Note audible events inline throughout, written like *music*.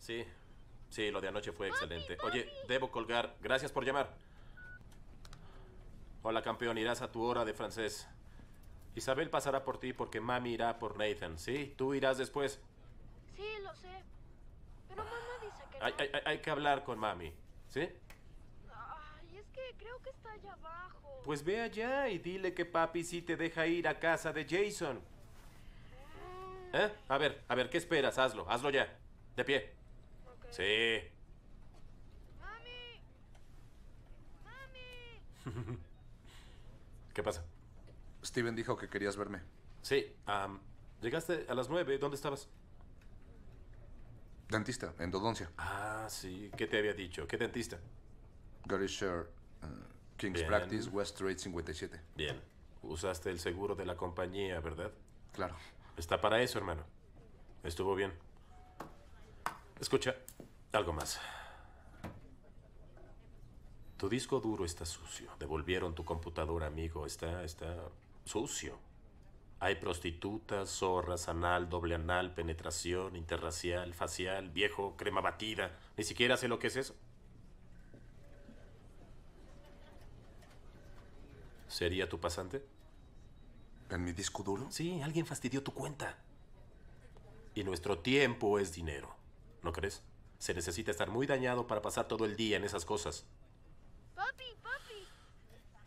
Sí, sí, lo de anoche fue excelente. Oye, debo colgar. Gracias por llamar. Hola, campeón. Irás a tu hora de francés. Isabel pasará por ti porque mami irá por Nathan. Sí, tú irás después. Sí, lo sé. Pero mamá dice que Hay, no. hay- hay que hablar con mami. ¿Sí? Ay, es que creo que está allá abajo. Pues ve allá y dile que papi sí te deja ir a casa de Jason. ¿Eh? A ver, a ver, ¿qué esperas? Hazlo, hazlo ya. De pie. Sí. ¡Mami! ¡Mami! *laughs* ¿Qué pasa? Steven dijo que querías verme. Sí, llegaste a las nueve. ¿Dónde estabas? Dentista, endodoncia. Ah, sí. ¿Qué te había dicho? ¿Qué dentista? Gary Share, uh, King's Bien. Practice, West Street 57. Bien. Usaste el seguro de la compañía, ¿verdad? Claro. Está para eso, hermano. Estuvo bien. Escucha, algo más. Tu disco duro está sucio. Devolvieron tu computadora, amigo. Está, está sucio. Hay prostitutas, zorras, anal, doble anal, penetración, interracial, facial, viejo, crema batida. Ni siquiera sé lo que es eso. ¿Sería tu pasante? ¿En mi disco duro? Sí, alguien fastidió tu cuenta. Y nuestro tiempo es dinero. ¿No crees? Se necesita estar muy dañado para pasar todo el día en esas cosas. Papi, papi.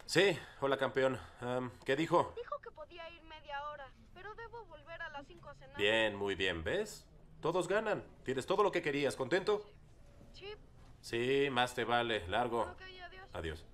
Sí, hola campeón. Am, ¿Qué dijo? Dijo que podía ir media hora, pero debo volver a las 5 a cenar. Bien, muy bien, ¿ves? Todos ganan. Tienes todo lo que querías. ¿Contento? Sí. Sí, más te vale. Largo. Ok, adiós. Adiós.